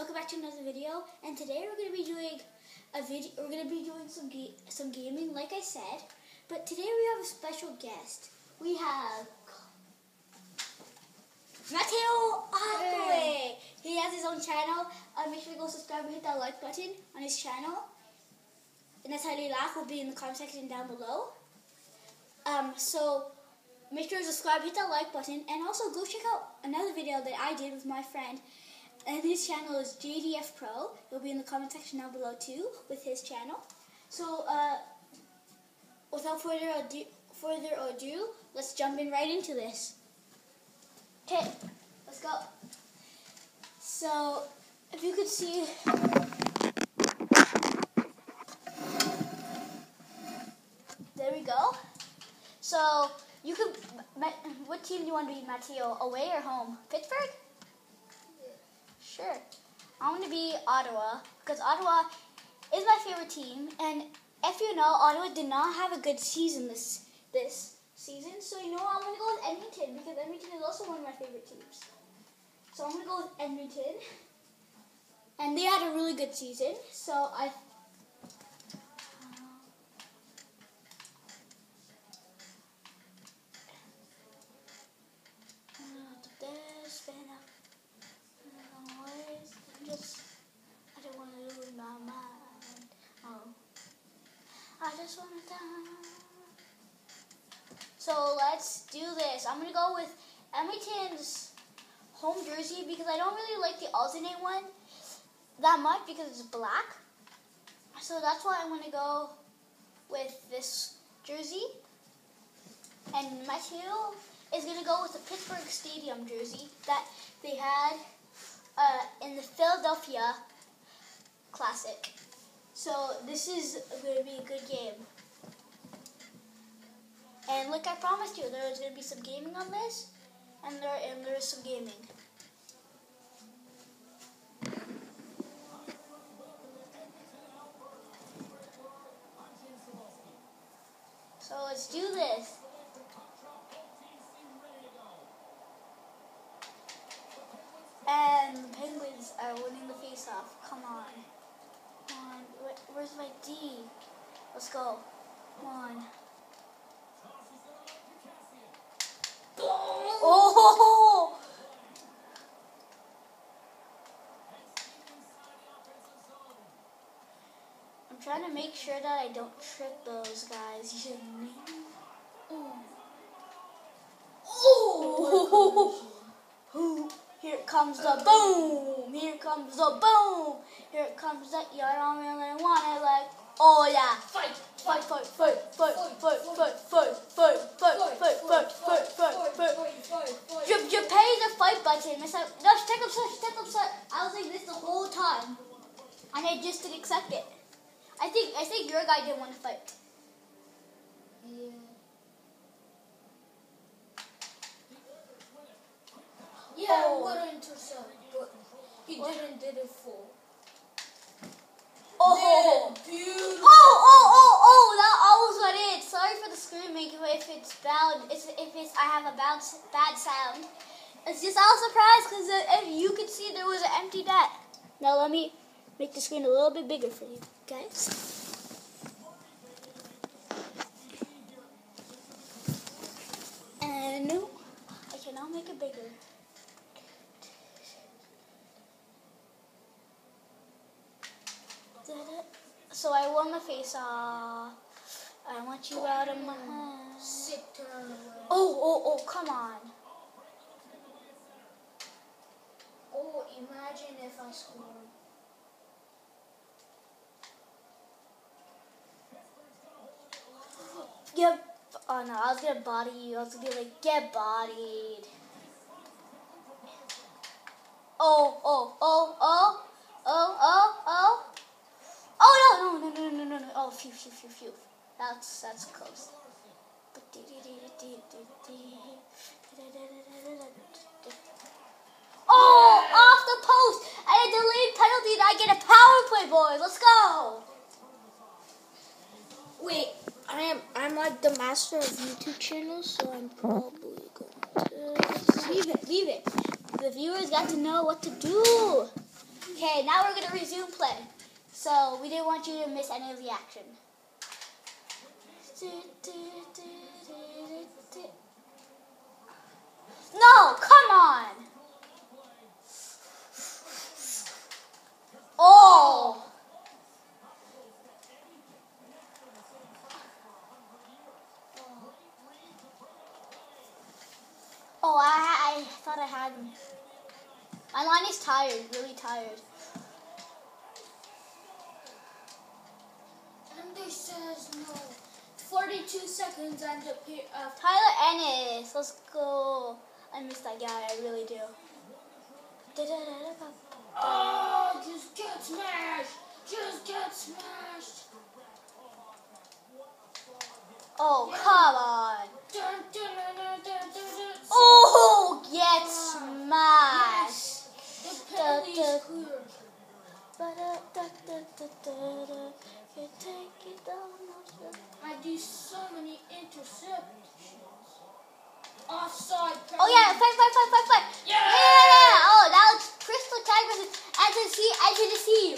welcome back to another video. And today we're going to be doing a video. We're going to be doing some ga some gaming, like I said. But today we have a special guest. We have Matteo Akwe. He has his own channel. Uh, make sure you go subscribe and hit that like button on his channel. And that's how you laugh will be in the comment section down below. Um, so make sure to subscribe, hit that like button, and also go check out another video that I did with my friend. And his channel is JDF Pro. It'll be in the comment section down below too with his channel. So uh, without further ado, further ado, let's jump in right into this. Okay, let's go. So if you could see. There we go. So you could. What team do you want to be, Matteo? Away or home? Pittsburgh. Sure. I want to be Ottawa because Ottawa is my favorite team, and if you know, Ottawa did not have a good season this this season. So you know, I'm gonna go with Edmonton because Edmonton is also one of my favorite teams. So I'm gonna go with Edmonton, and they had a really good season. So I I just wanna die. So let's do this. I'm gonna go with Edmonton's home jersey because I don't really like the alternate one that much because it's black. So that's why I'm gonna go with this jersey. And my Matthew is gonna go with the Pittsburgh Stadium jersey that they had uh, in the Philadelphia Classic. So this is going to be a good game. And like I promised you, there is going to be some gaming on this, and there and there is some gaming. So let's do this. And the Penguins are winning the face-off. Come on. Come on. Where's my D? Let's go. Come on. Oh! I'm trying to make sure that I don't trip those guys. Oh! Oh! Here comes the boom. Here comes the boom. Here comes the you don't really want it like oh yeah. Fight, fight, fight, fight, fight, fight, fight, fight, fight, fight, fight, fight, fight, fight, fight. You you pay the fight button. It's like no, take up such, take up such. I was like this the whole time, and I just didn't accept it. I think I think your guy didn't want to fight. Yeah. Oh. Yeah, Oh. Gonna intercept, but he What? didn't did it full. Oh. Oh, oh, oh, oh, that almost went in. Sorry for the screaming if it's bad, if if it's, I have a bad, bad sound. It's just I was surprised because if you could see there was an empty net. Now let me make the screen a little bit bigger for you guys. And no, I cannot make it bigger. So I won the face off. I want you out of my turn. Oh, oh, oh, come on. Oh, imagine if I scored. Get, oh no, I was gonna body you. I was gonna be like, get bodied. Oh, oh, oh, oh, oh, oh, oh. Oh no, no, no, no, no, no, no. Oh, phew, phew, phew, phew. That's, that's close. Oh, off the post. And a delayed penalty and I get a power play, boys. Let's go. Wait, I like the master of YouTube channels, so I'm probably going to Leave it, leave it. The viewers got to know what to do. Okay, now we're gonna resume play. So we didn't want you to miss any of the action. No, come on. Oh, I, I thought I had him. My line is tired, really tired. And they says no. 42 seconds and pe- uh, Tyler Ennis, let's go. I miss that guy, I really do. Oh, just get smashed! Just get smashed! Oh, come on. Dun, dun, dun, get smashed. The penalty is clear. You take it down. I do so many interceptions. Offside. Oh yeah, fight, fight, fight, fight, fight. Yeah! yeah. Oh, now it's Crystal Tag versus. Anthony C.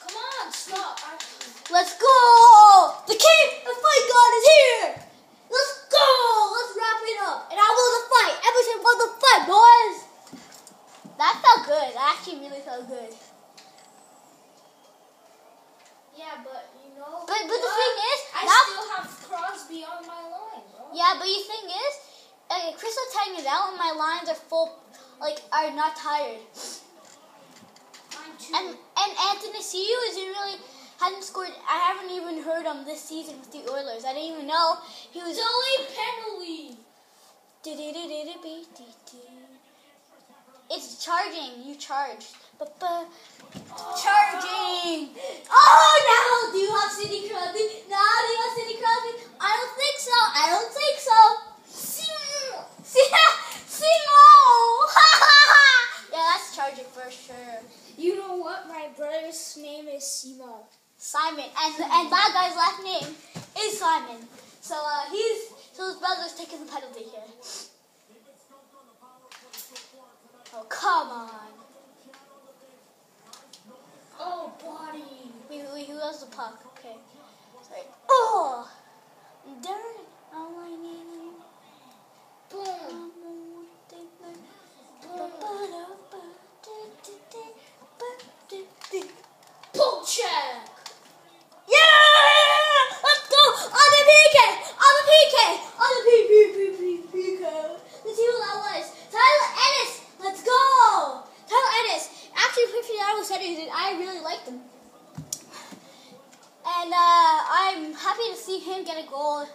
Come on, stop. Let's go! The king of fight god is here! Let's go! Let's wrap it up. And I won the fight. Everton won the fight, boys! That felt good. That actually really felt good. yeah, but you know. But- but the what? thing is, I now- still have Crosby on my line, bro. Yeah, but the thing is, uh, Crystal Tang is out and my lines are full, like, are not tired. And and Anthony Ciu isn't really hasn't scored. I haven't even heard him this season with the Oilers. I didn't even know he was. Delay penalty. It's charging. You charged. Ba-ba. Charging. Oh no! Do you have Sidney Crosby? No, do you have Sidney Crosby? I don't think so. I don't think so. Simo. Simo. yeah, that's charging for sure. You know what? My brother's name is Simo. Simon, and and that guy's last name is Simon. So uh, he's so his brother's taking the penalty here. Oh come on! Oh, body. Wait, wait, who has the puck? Okay, sorry. Oh, darn it! All I need. Boom. Pull check. Yeah! Let's go on the PK! On the PK! On the PK! Let's see who that was. Tyler Ennis! Let's go! Tyler Ennis actually played for the Ottawa Senators and I really liked him. And uh, I'm happy to see him get a goal.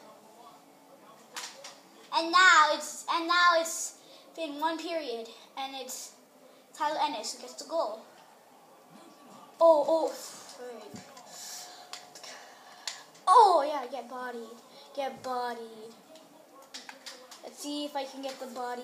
And now it's and now it's been one period and it's Tyler Ennis who gets the goal. Oh, oh, frick. Oh yeah, get bodied. Get bodied. Let's see if I can get the body.